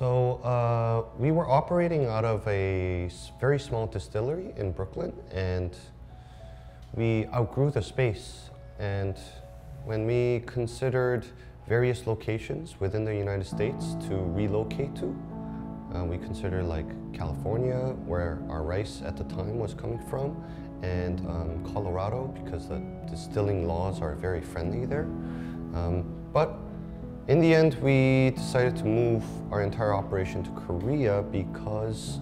So uh, we were operating out of a very small distillery in Brooklyn, and we outgrew the space. And when we considered various locations within the United States to relocate to, uh, we considered like California, where our rice at the time was coming from, and um, Colorado because the distilling laws are very friendly there. Um, but in the end, we decided to move our entire operation to Korea because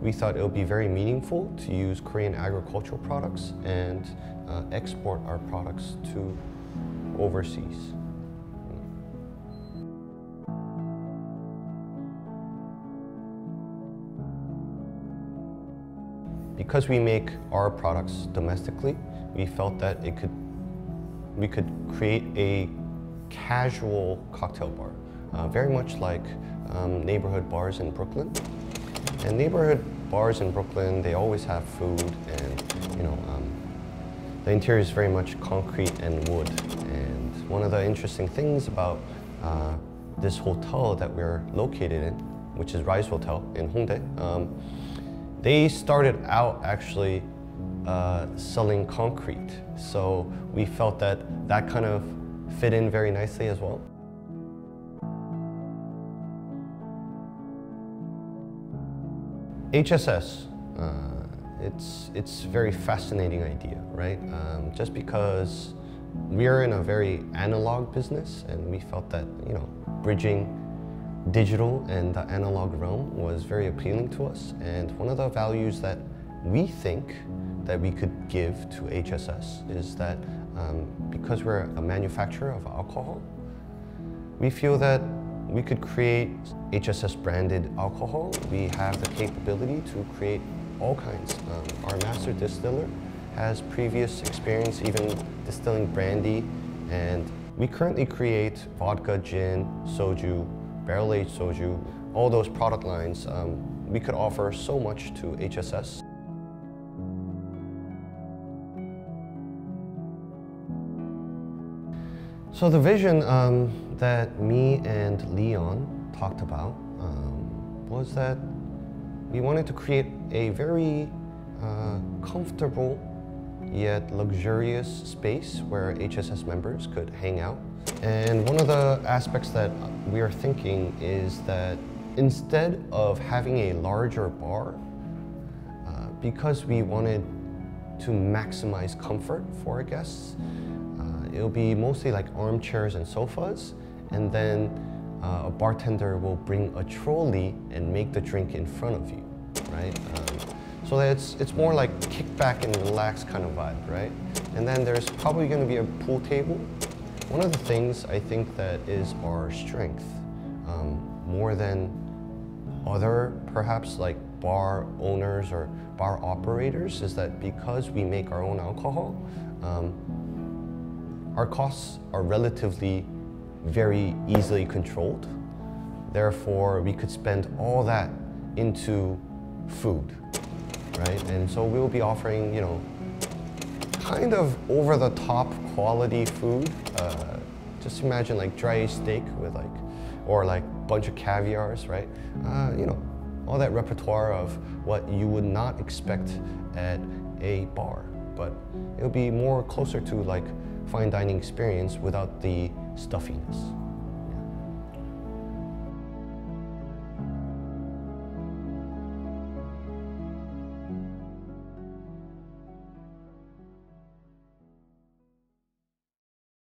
we thought it would be very meaningful to use Korean agricultural products and uh, export our products to overseas. Because we make our products domestically, we felt that it could we could create a casual cocktail bar, uh, very much like um, neighborhood bars in Brooklyn. And neighborhood bars in Brooklyn, they always have food, and you know, um, the interior is very much concrete and wood. And one of the interesting things about uh, this hotel that we're located in, which is Ryse Hotel in Hongdae, um, they started out actually uh, selling concrete. So we felt that that kind of fit in very nicely as well. HSS, uh, it's, it's a very fascinating idea, right? Um, just because we're in a very analog business and we felt that, you know, bridging digital and the analog realm was very appealing to us. And one of the values that we think that we could give to HSS is that um, because we're a manufacturer of alcohol, we feel that we could create HSS branded alcohol. We have the capability to create all kinds. Um, our master distiller has previous experience even distilling brandy and we currently create vodka, gin, soju, barrel-aged soju, all those product lines. Um, we could offer so much to HSS. So the vision um, that me and Leon talked about um, was that we wanted to create a very uh, comfortable yet luxurious space where HSS members could hang out. And one of the aspects that we are thinking is that instead of having a larger bar, uh, because we wanted to maximize comfort for our guests, uh, it'll be mostly like armchairs and sofas, and then uh, a bartender will bring a trolley and make the drink in front of you, right? Um, so it's, it's more like kick back and relax kind of vibe, right? And then there's probably gonna be a pool table. One of the things I think that is our strength, um, more than other perhaps like bar owners or bar operators, is that because we make our own alcohol, um, our costs are relatively very easily controlled. Therefore, we could spend all that into food, right? And so we will be offering, you know, kind of over-the-top quality food. Uh, just imagine like dry steak with like, or like bunch of caviars, right? Uh, you know, all that repertoire of what you would not expect at a bar, but it'll be more closer to like fine dining experience without the stuffiness.